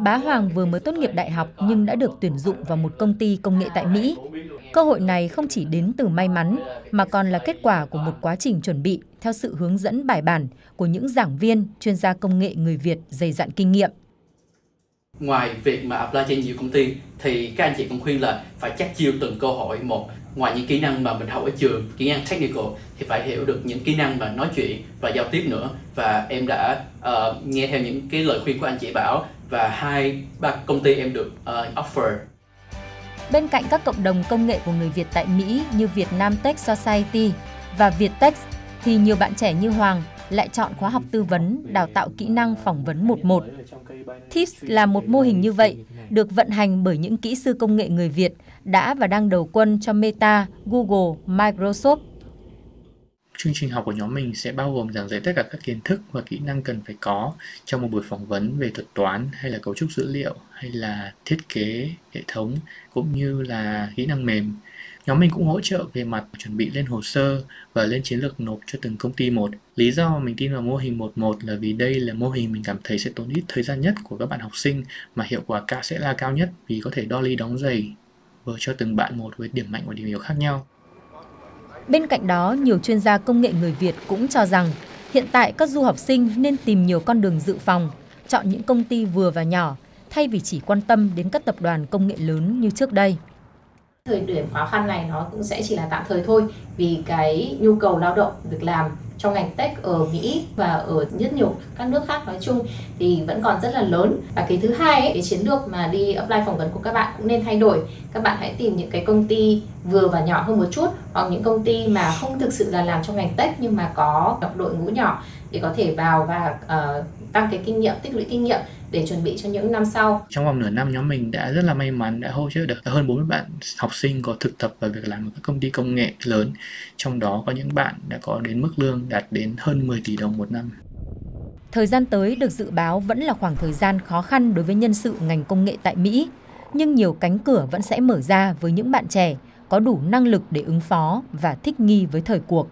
Bá Hoàng vừa mới tốt nghiệp đại học nhưng đã được tuyển dụng vào một công ty công nghệ tại Mỹ. Cơ hội này không chỉ đến từ may mắn mà còn là kết quả của một quá trình chuẩn bị theo sự hướng dẫn bài bản của những giảng viên, chuyên gia công nghệ người Việt dày dặn kinh nghiệm. Ngoài việc mà apply trên nhiều công ty thì các anh chị cũng khuyên là phải chắc chiêu từng cơ hội một. Ngoài những kỹ năng mà mình học ở trường, kỹ năng technical thì phải hiểu được những kỹ năng mà nói chuyện và giao tiếp nữa. Và em đã uh, nghe theo những cái lời khuyên của anh chị bảo và hai ba công ty em được uh, offer. Bên cạnh các cộng đồng công nghệ của người Việt tại Mỹ như Việt Nam Tech Society và Viettech thì nhiều bạn trẻ như Hoàng lại chọn khóa học tư vấn đào tạo kỹ năng phỏng vấn 11. Tips là một mô hình như vậy, được vận hành bởi những kỹ sư công nghệ người Việt đã và đang đầu quân cho Meta, Google, Microsoft Chương trình học của nhóm mình sẽ bao gồm giảng dạy tất cả các kiến thức và kỹ năng cần phải có trong một buổi phỏng vấn về thuật toán hay là cấu trúc dữ liệu hay là thiết kế hệ thống cũng như là kỹ năng mềm. Nhóm mình cũng hỗ trợ về mặt chuẩn bị lên hồ sơ và lên chiến lược nộp cho từng công ty một. Lý do mà mình tin vào mô hình 11 là vì đây là mô hình mình cảm thấy sẽ tốn ít thời gian nhất của các bạn học sinh mà hiệu quả cao sẽ là cao nhất vì có thể đo ly đóng giày vừa cho từng bạn một với điểm mạnh và điểm yếu khác nhau. Bên cạnh đó, nhiều chuyên gia công nghệ người Việt cũng cho rằng hiện tại các du học sinh nên tìm nhiều con đường dự phòng, chọn những công ty vừa và nhỏ thay vì chỉ quan tâm đến các tập đoàn công nghệ lớn như trước đây thời điểm khó khăn này nó cũng sẽ chỉ là tạm thời thôi. Vì cái nhu cầu lao động việc làm trong ngành tech ở Mỹ và ở rất nhiều các nước khác nói chung thì vẫn còn rất là lớn. Và cái thứ hai ấy, cái chiến lược mà đi apply phỏng vấn của các bạn cũng nên thay đổi. Các bạn hãy tìm những cái công ty vừa và nhỏ hơn một chút hoặc những công ty mà không thực sự là làm trong ngành tech nhưng mà có đội ngũ nhỏ để có thể vào và uh, tăng cái kinh nghiệm tích lũy kinh nghiệm để chuẩn bị cho những năm sau. Trong vòng nửa năm nhóm mình đã rất là may mắn đã hỗ trợ được hơn 40 bạn học sinh có thực tập và việc làm ở các công ty công nghệ lớn. Trong đó có những bạn đã có đến mức lương đạt đến hơn 10 tỷ đồng một năm. Thời gian tới được dự báo vẫn là khoảng thời gian khó khăn đối với nhân sự ngành công nghệ tại Mỹ, nhưng nhiều cánh cửa vẫn sẽ mở ra với những bạn trẻ có đủ năng lực để ứng phó và thích nghi với thời cuộc.